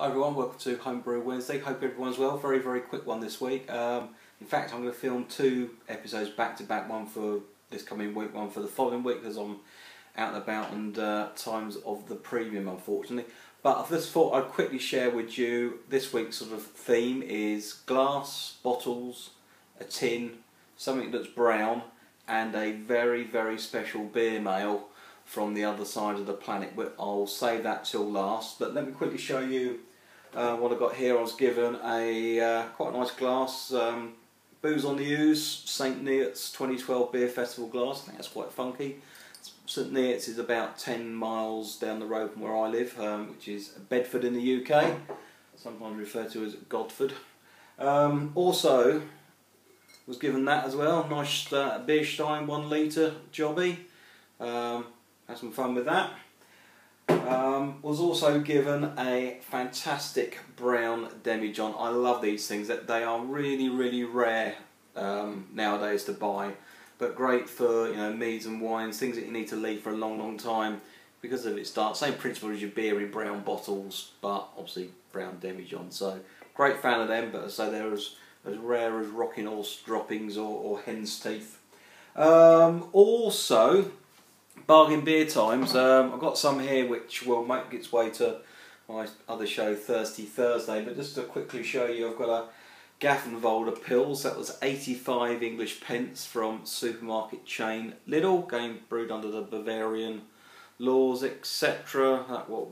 Hi everyone, welcome to Homebrew Wednesday. Hope everyone's well. Very, very quick one this week. Um, in fact, I'm going to film two episodes back to back. One for this coming week, one for the following week, because I'm out and about and uh, times of the premium, unfortunately. But I just thought I'd quickly share with you this week's sort of theme is glass bottles, a tin, something that's brown, and a very, very special beer mail from the other side of the planet. I'll save that till last. But let me quickly show you uh, what I got here. I was given a uh, quite a nice glass, um, Booze on the Ooze, St Neots 2012 Beer Festival glass. I think that's quite funky. St Neots is about 10 miles down the road from where I live, um, which is Bedford in the UK, sometimes referred to as Godford. Um, also, was given that as well, nice uh, Beerstein 1 litre jobby. Um, had some fun with that. Um, was also given a fantastic brown demijohn. I love these things. That they are really, really rare um, nowadays to buy, but great for you know meads and wines, things that you need to leave for a long, long time because of its dark. Same principle as your beer in brown bottles, but obviously brown demijohn. So great fan of them, but so they're as as rare as rocking horse droppings or, or hen's teeth. Um, also, bargain beer times. Um, I've got some here which will make its way to my other show Thirsty Thursday, but just to quickly show you, I've got a Grafenwalder Pils. That was 85 English pence from supermarket chain Lidl, going brewed under the Bavarian laws, etc. That what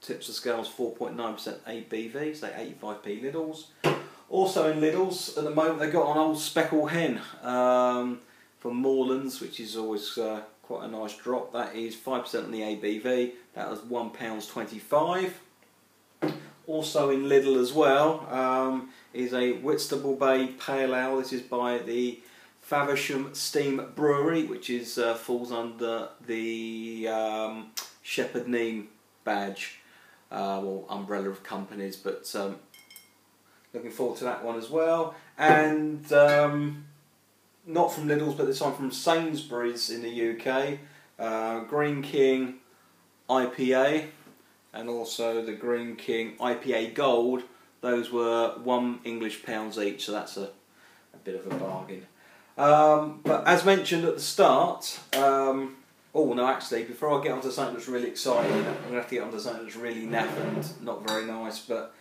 tips the scales 4.9% ABV, so 85p Lidl's. Also in Lidl's at the moment they've got an old speckled hen um, from Morlands, which is always uh, quite a nice drop. That is 5% on the ABV. That was £1.25. Also in Lidl as well um, is a Whitstable Bay Pale Ale. This is by the Faversham Steam Brewery, which is uh, falls under the um, Shepherd Neame badge uh, or umbrella of companies. But um, looking forward to that one as well. And um, not from Lidl's, but this time from Sainsbury's in the UK. Uh, Greene King IPA and also the Greene King IPA Gold. Those were one English pounds each, so that's a, a bit of a bargain. Um, but as mentioned at the start, um, oh no, actually, before I get onto something that's really exciting, I'm going to have to get onto something that's really naff and not very nice, but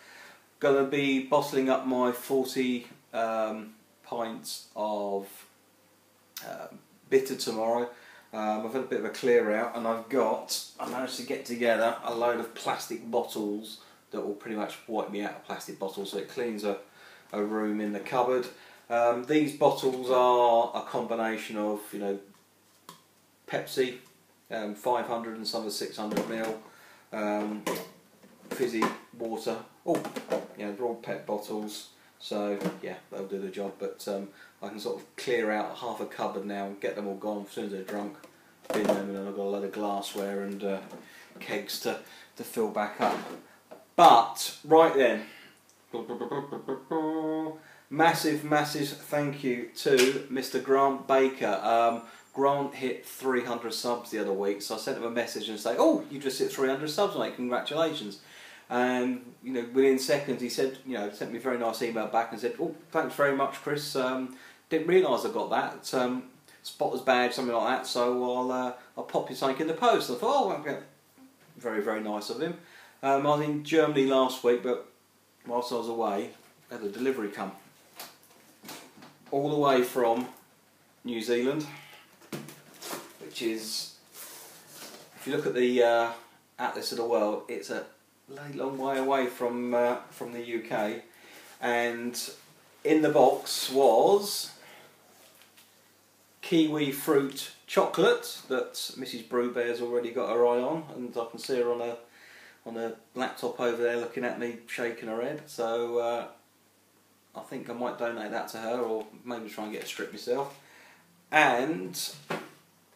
going to be bottling up my 40 um, pints of uh, bitter tomorrow. Um, I've had a bit of a clear out and I've got, I managed to get together a load of plastic bottles that will pretty much wipe me out of plastic bottles so it cleans a, a room in the cupboard. Um, these bottles are a combination of, you know, Pepsi, um, 500 and some are 600 mil, um, fizzy water, oh, yeah, they're all PET bottles, so yeah, they'll do the job. But um, I can sort of clear out half a cupboard now and get them all gone as soon as they're drunk. Bin them and then I've got a lot of glassware and uh, kegs to, to fill back up. But right then, massive, massive thank you to Mr. Grant Baker. Um, Grant hit 300 subs the other week, so I sent him a message and say, "Oh, you just hit 300 subs, mate! Congratulations!" And you know, within seconds, he said, you know, sent me a very nice email back and said, "Oh, thanks very much, Chris. Um, didn't realise I got that um, spotter's badge, something like that. So I'll uh, I'll pop you something in the post." I thought, "Oh, okay. very very nice of him." Um, I was in Germany last week, but whilst I was away, I had a delivery come all the way from New Zealand, which is, if you look at the uh, atlas of the world, it's a long way away from uh, from the UK, and in the box was kiwi fruit chocolate that Mrs. Brewbear's already got her eye on, and I can see her on a on a laptop over there looking at me, shaking her head. So uh, I think I might donate that to her, or maybe try and get a strip myself. And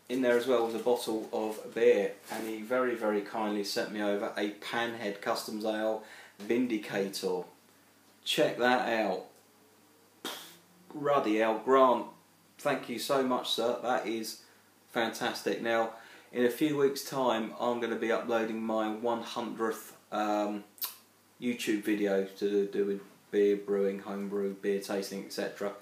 in there as well was a bottle of beer, and he very, very kindly sent me over a Panhead Custom Ales Vindicator. Check that out. Ruddy El Grant, thank you so much, sir. That is fantastic. Now, in a few weeks' time, I'm going to be uploading my 100th um, YouTube video to do with beer brewing, homebrew, beer tasting, etc.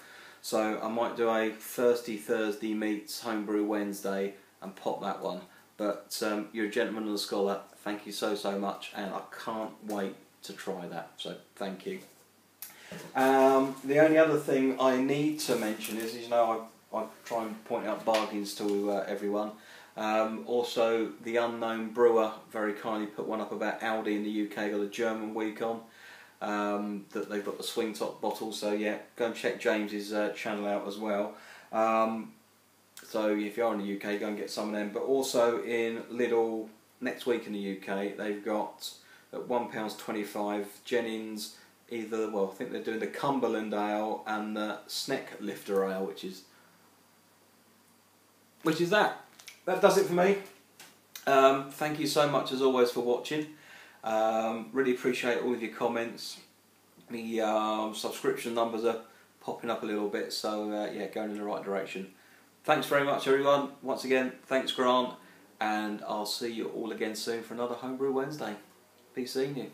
So I might do a Thirsty Thursday meets Homebrew Wednesday and pop that one. But um, you're a gentleman and a scholar. Thank you so so much, and I can't wait to try that. So thank you. Um, the only other thing I need to mention is, you know, I, I try and point out bargains to uh, everyone. Um, also, the unknown brewer very kindly put one up about Aldi in the UK got a German week on. Um, that they've got the swing top bottle, so yeah, go and check James's uh, channel out as well. Um, so if you're in the UK, go and get some of them. But also in Lidl next week in the UK, they've got at one pounds twenty-five Jennings. Either well, I think they're doing the Cumberland Ale and the Sneck Lifter Ale, which is which is that. That does it for me. Um, thank you so much as always for watching. Um, really appreciate all of your comments. The um, subscription numbers are popping up a little bit, so uh, yeah, going in the right direction. Thanks very much, everyone. Once again, thanks, Grant, and I'll see you all again soon for another Homebrew Wednesday. Be seeing you.